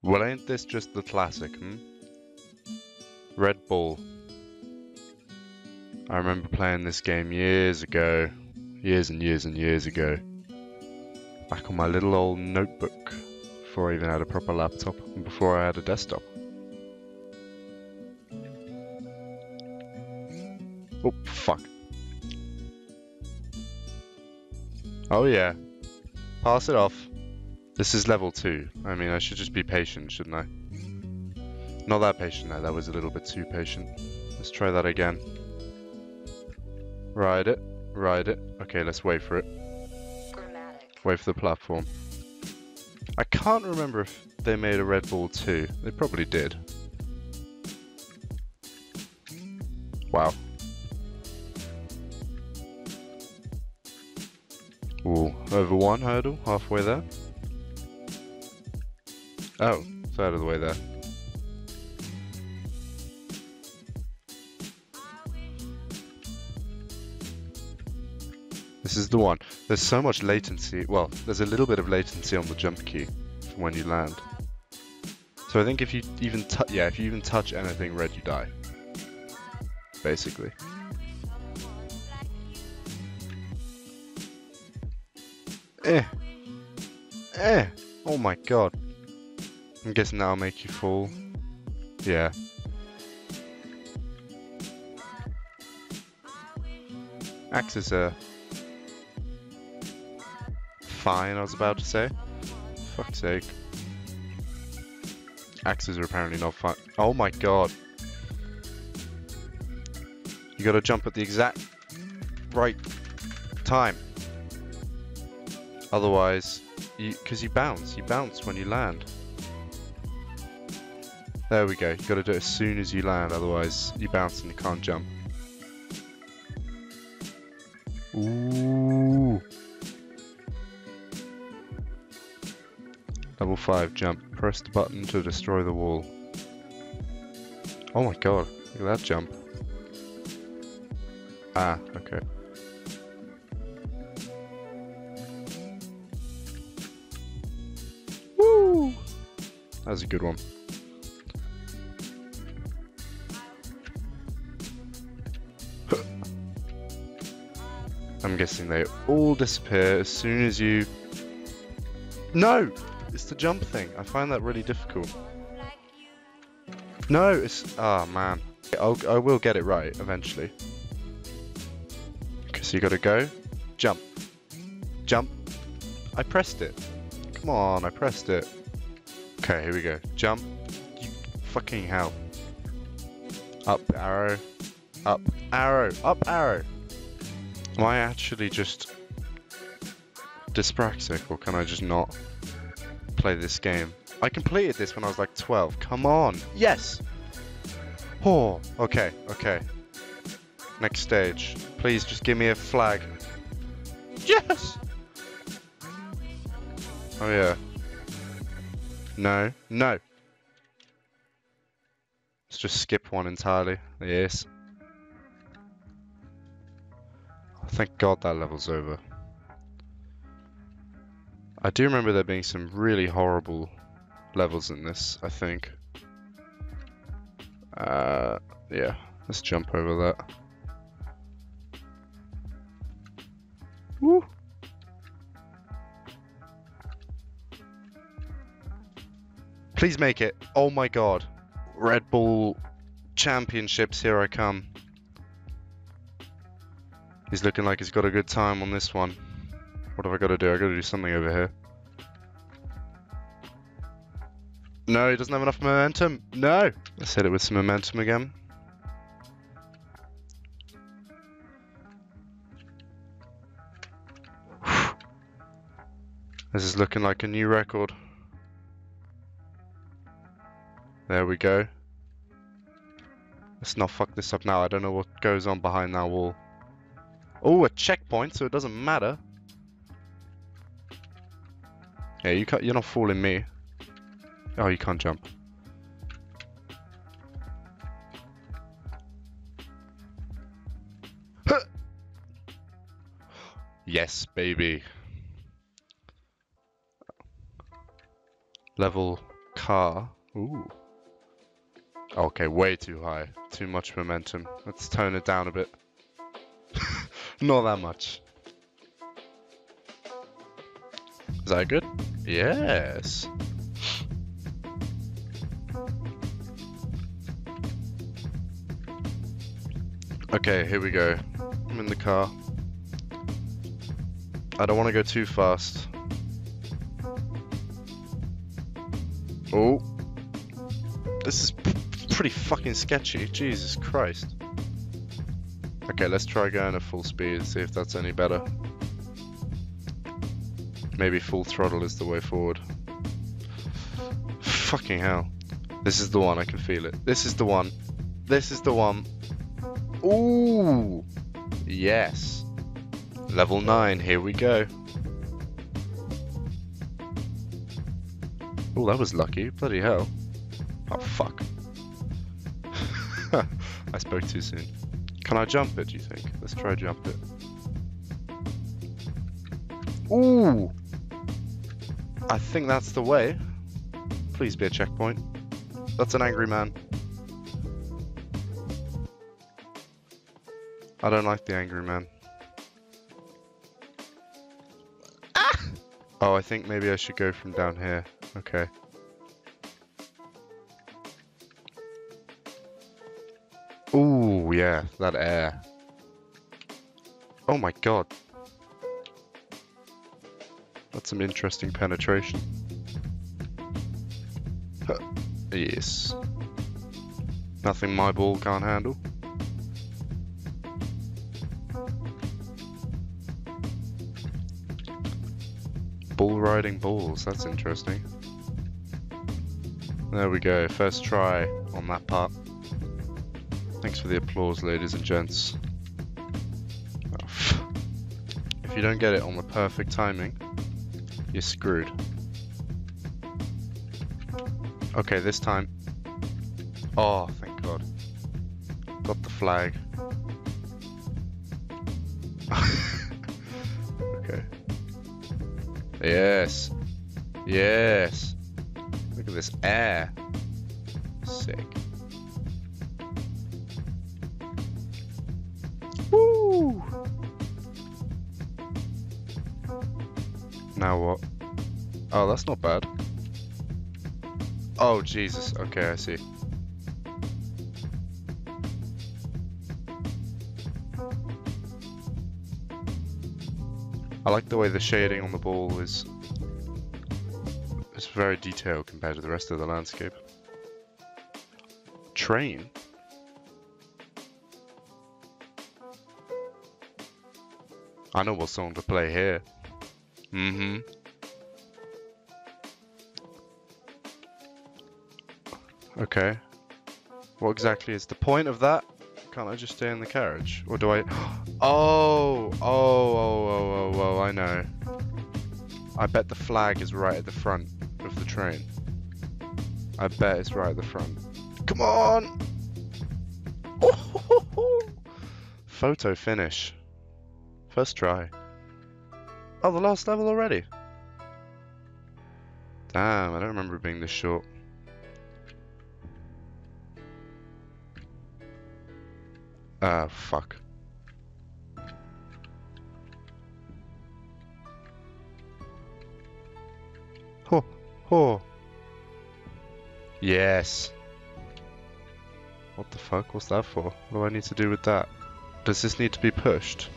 Well, ain't this just the classic, hmm? Red Ball. I remember playing this game years ago. Years and years and years ago. Back on my little old notebook. Before I even had a proper laptop and before I had a desktop. Oh, fuck. Oh yeah. Pass it off. This is level 2. I mean, I should just be patient, shouldn't I? Not that patient, no, that was a little bit too patient. Let's try that again. Ride it, ride it. Okay, let's wait for it. Wait for the platform. I can't remember if they made a Red Ball 2. They probably did. Wow. Ooh, over one hurdle, halfway there. Oh, it's out of the way there. This is the one. There's so much latency. Well, there's a little bit of latency on the jump key from when you land. So I think if you even touch, yeah, if you even touch anything red, you die. Basically. Eh. Eh. Oh my god. I'm guessing that'll make you fall. Yeah. Axes are uh, fine, I was about to say. Fuck's sake. Axes are apparently not fun. Oh my god. You gotta jump at the exact right time. Otherwise, you because you bounce, you bounce when you land. There we go. You've got to do it as soon as you land, otherwise you bounce and you can't jump. Ooh. Level five jump. Press the button to destroy the wall. Oh my god! Look at that jump. Ah, okay. Woo! That was a good one. I'm guessing they all disappear as soon as you... No! It's the jump thing. I find that really difficult. No, it's... Oh, man. I'll, I will get it right eventually. Okay, so you gotta go. Jump. Jump. I pressed it. Come on, I pressed it. Okay, here we go. Jump. You fucking hell. Up arrow. Up arrow. Up arrow. Am I actually just dyspraxic or can I just not play this game? I completed this when I was like 12. Come on. Yes. Oh, okay, okay. Next stage. Please just give me a flag. Yes! Oh yeah. No, no. Let's just skip one entirely. Yes. Thank God that level's over. I do remember there being some really horrible levels in this, I think. Uh, yeah, let's jump over that. Woo! Please make it. Oh my god. Red Ball Championships, here I come. He's looking like he's got a good time on this one. What have I got to do? I got to do something over here. No, he doesn't have enough momentum. No! Let's hit it with some momentum again. This is looking like a new record. There we go. Let's not fuck this up now. I don't know what goes on behind that wall. Oh, a checkpoint, so it doesn't matter. Yeah, you can't, you're not fooling me. Oh, you can't jump. yes, baby. Level car. Ooh. Okay, way too high. Too much momentum. Let's tone it down a bit. Not that much. Is that good? Yes. Okay, here we go. I'm in the car. I don't want to go too fast. Oh. This is pretty fucking sketchy. Jesus Christ. Okay, let's try going at full speed, and see if that's any better. Maybe full throttle is the way forward. Fucking hell. This is the one, I can feel it. This is the one. This is the one. Ooh! Yes. Level 9, here we go. Oh, that was lucky. Bloody hell. Oh, fuck. I spoke too soon. Can I jump it, do you think? Let's try jump it. Ooh! I think that's the way. Please be a checkpoint. That's an angry man. I don't like the angry man. Ah! Oh, I think maybe I should go from down here. Okay. Ooh, yeah, that air. Oh my god. That's some interesting penetration. Huh. Yes. Nothing my ball can't handle. Bull riding balls, that's interesting. There we go, first try on that part. Thanks for the applause, ladies and gents. Oh, if you don't get it on the perfect timing, you're screwed. Okay, this time. Oh, thank God. Got the flag. okay. Yes. Yes. Look at this air. Sick. Now what? Oh, that's not bad. Oh, Jesus. Okay, I see. I like the way the shading on the ball is it's very detailed compared to the rest of the landscape. Train? I know what song to play here. Mm-hmm. Okay. What exactly is the point of that? Can't I just stay in the carriage? Or do I... Oh! Oh, oh, oh, oh, oh, I know. I bet the flag is right at the front of the train. I bet it's right at the front. Come on! Photo finish. First try. Oh, the last level already. Damn, I don't remember it being this short. Ah, fuck. Ho, ho. Yes. What the fuck? What's that for? What do I need to do with that? Does this need to be pushed?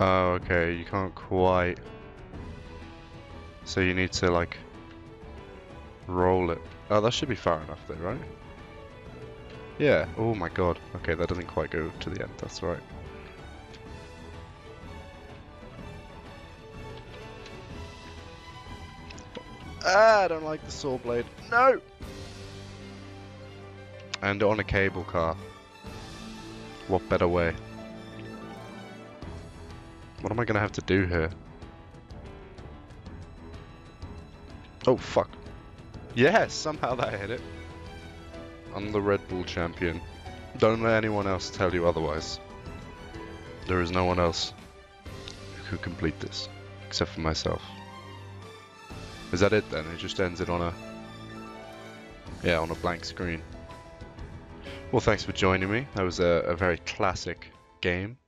Oh, okay, you can't quite. So you need to, like, roll it. Oh, that should be far enough though, right? Yeah, oh my god. Okay, that doesn't quite go to the end, that's right. Ah, I don't like the saw blade. No! And on a cable car. What better way? What am I gonna have to do here? Oh, fuck. Yes, somehow that hit it. I'm the Red Ball champion. Don't let anyone else tell you otherwise. There is no one else who could complete this. Except for myself. Is that it then? It just ends it on a... Yeah, on a blank screen. Well, thanks for joining me. That was a, a very classic game.